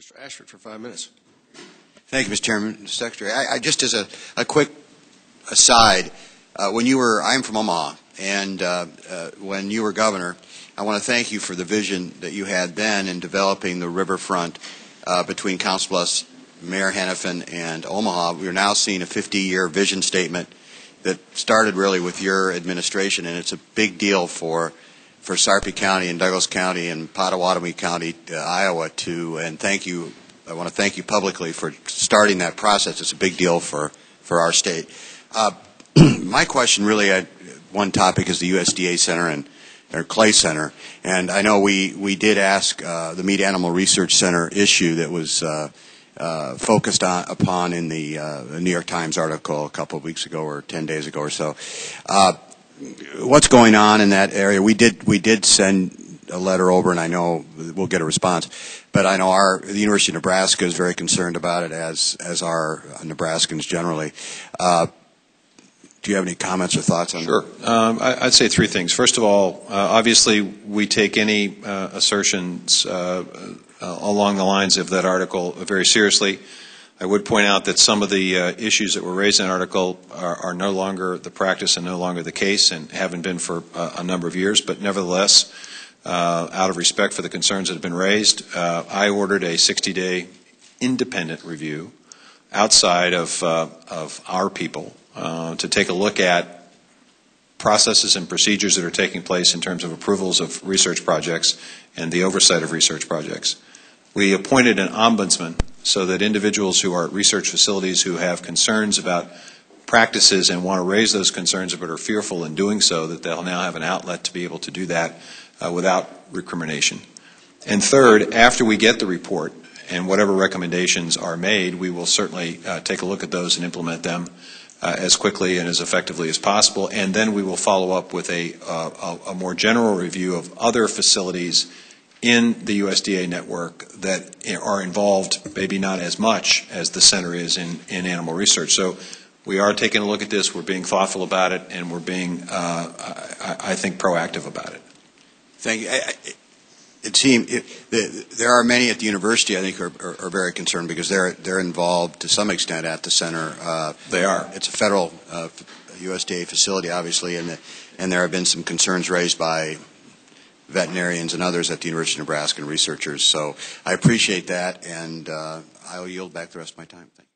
Mr. Ashford for five minutes. Thank you, Mr. Chairman. Secretary, I, I just as a, a quick aside, uh, when you were, I'm from Omaha, and uh, uh, when you were governor, I want to thank you for the vision that you had then in developing the riverfront uh, between Council Bluffs, Mayor Hanafan, and Omaha. We are now seeing a 50-year vision statement that started really with your administration, and it's a big deal for for Sarpy County and Douglas County and Pottawattamie County, uh, Iowa, to and thank you. I want to thank you publicly for starting that process. It's a big deal for for our state. Uh, my question, really, I, one topic is the USDA Center and or Clay Center, and I know we we did ask uh, the Meat Animal Research Center issue that was. Uh, uh, focused on, upon in the, uh, New York Times article a couple of weeks ago or 10 days ago or so. Uh, what's going on in that area? We did we did send a letter over, and I know we'll get a response. But I know our the University of Nebraska is very concerned about it, as as are Nebraskans generally. Uh, do you have any comments or thoughts on sure. that? Um, I'd say three things. First of all, uh, obviously, we take any uh, assertions uh, uh, along the lines of that article very seriously. I would point out that some of the uh, issues that were raised in the article are, are, no longer the practice and no longer the case and haven't been for uh, a number of years, but nevertheless, uh, out of respect for the concerns that have been raised, uh, I ordered a 60-day independent review outside of, uh, of our people uh, to take a look at processes and procedures that are taking place in terms of approvals of research projects and the oversight of research projects. We appointed an ombudsman so that individuals who are at research facilities who have concerns about practices and want to raise those concerns but are fearful in doing so, that they'll now have an outlet to be able to do that uh, without recrimination. And third, after we get the report and whatever recommendations are made, we will certainly uh, take a look at those and implement them uh, as quickly and as effectively as possible. And then we will follow up with a, uh, a, a more general review of other facilities in the USDA network that are involved, maybe not as much as the center is in, in animal research. So we are taking a look at this. We're being thoughtful about it, and we're being, uh, I, I, think, proactive about it. Thank you. I, I, it seems there are many at the university. I think are, are, are, very concerned because they're they're involved to some extent at the center. Uh, they are. It's a federal uh, USDA facility, obviously, and the, and there have been some concerns raised by veterinarians and others at the University of Nebraska and researchers. So I appreciate that, and uh, I'll yield back the rest of my time. Thank